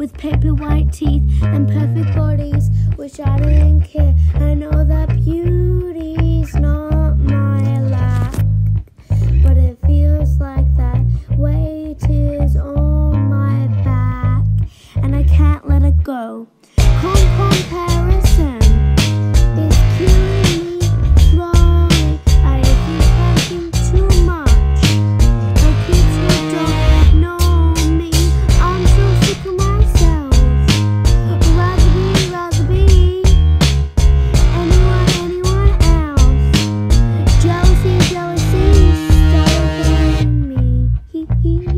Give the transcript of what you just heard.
with paper white teeth and perfect bodies, which I didn't care. I know that beauty's not my lack, but it feels like that weight is on my back, and I can't let it go. Bye.